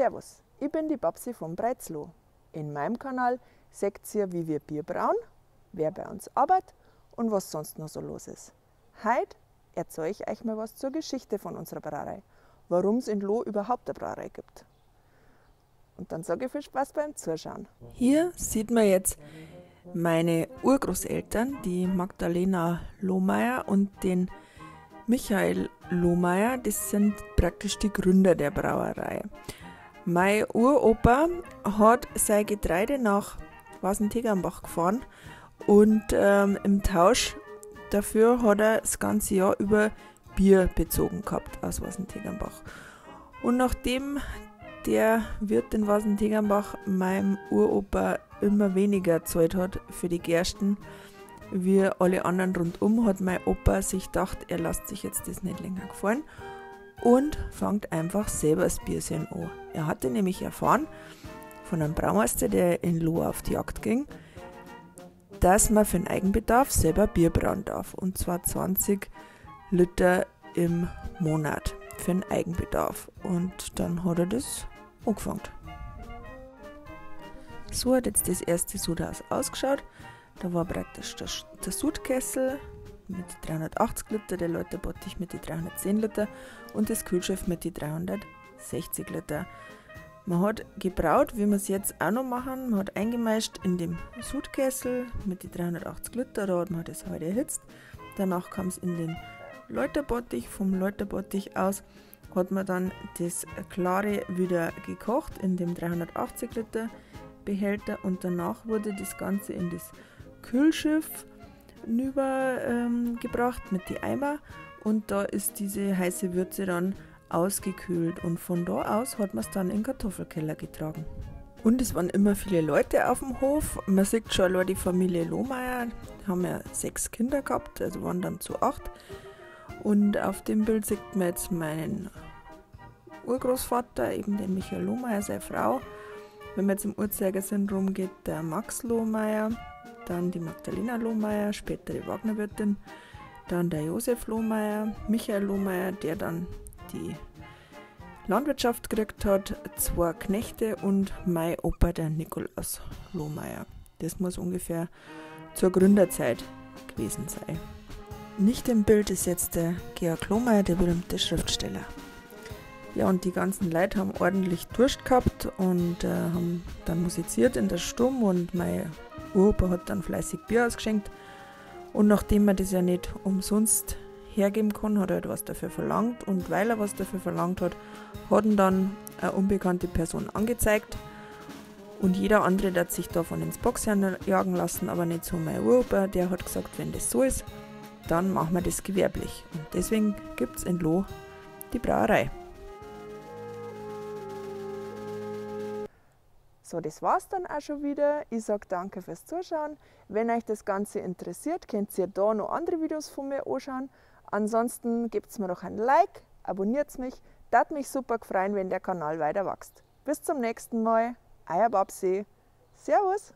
Servus, ich bin die Babsi von Breizloh. In meinem Kanal seht ihr, wie wir Bier brauen, wer bei uns arbeitet und was sonst noch so los ist. Heute erzähle ich euch mal was zur Geschichte von unserer Brauerei, warum es in Loh überhaupt eine Brauerei gibt. Und dann sage ich viel Spaß beim Zuschauen. Hier sieht man jetzt meine Urgroßeltern, die Magdalena Lohmeier und den Michael Lohmeier. Das sind praktisch die Gründer der Brauerei. Mein Uropa hat sein Getreide nach Wasentegernbach gefahren und ähm, im Tausch dafür hat er das ganze Jahr über Bier bezogen gehabt aus Wasentegernbach. Und nachdem der Wirt in Wasentegernbach meinem Uropa immer weniger gezahlt hat für die Gersten, wie alle anderen rundum, hat mein Opa sich gedacht, er lässt sich jetzt das nicht länger gefallen und fängt einfach selber das Bierchen an. Er hatte nämlich erfahren von einem Braumeister, der in Loh auf die Jagd ging, dass man für den Eigenbedarf selber Bier brauen darf. Und zwar 20 Liter im Monat für den Eigenbedarf. Und dann hat er das angefangen. So hat jetzt das erste Sudhaus ausgeschaut. Da war praktisch der Sudkessel mit 380 Liter, der Läuterbottich mit die 310 Liter und das Kühlschiff mit die 360 Liter. Man hat gebraut, wie wir es jetzt auch noch machen. Man hat eingemeischt in dem Sudkessel mit die 380 Liter, da hat man das heute erhitzt. Danach kam es in den Läuterbottich. Vom Läuterbottich aus hat man dann das Klare wieder gekocht in dem 380 Liter Behälter und danach wurde das Ganze in das Kühlschiff gebracht ähm, mit die Eimer und da ist diese heiße Würze dann ausgekühlt und von da aus hat man es dann in den Kartoffelkeller getragen. Und es waren immer viele Leute auf dem Hof. Man sieht schon die Familie Lohmeier, die haben ja sechs Kinder gehabt, also waren dann zu acht. Und auf dem Bild sieht man jetzt meinen Urgroßvater, eben den Michael Lohmeier, seine Frau. Wenn man jetzt im Uhrzeigersinn rumgeht, der Max Lohmeier, dann die Magdalena Lohmeier, später die Wagnerwirtin, dann der Josef Lohmeier, Michael Lohmeier, der dann die Landwirtschaft gekriegt hat, zwei Knechte und mein Opa, der Nikolaus Lohmeier. Das muss ungefähr zur Gründerzeit gewesen sein. Nicht im Bild ist jetzt der Georg Lohmeier, der berühmte Schriftsteller. Ja, und die ganzen Leute haben ordentlich Durst gehabt und äh, haben dann musiziert in der Sturm und mein Opa hat dann fleißig Bier ausgeschenkt. Und nachdem er das ja nicht umsonst hergeben kann, hat er halt was dafür verlangt. Und weil er was dafür verlangt hat, hat ihn dann eine unbekannte Person angezeigt. Und jeder andere der hat sich davon ins Boxhorn jagen lassen, aber nicht so mein Opa. Der hat gesagt, wenn das so ist, dann machen wir das gewerblich. Und deswegen gibt es in Loh die Brauerei. So, das war's dann auch schon wieder. Ich sage danke fürs Zuschauen. Wenn euch das Ganze interessiert, könnt ihr da noch andere Videos von mir anschauen. Ansonsten gebt mir doch ein Like, abonniert mich. Das mich super freuen, wenn der Kanal weiter wächst. Bis zum nächsten Mal. Euer Babsi. Servus.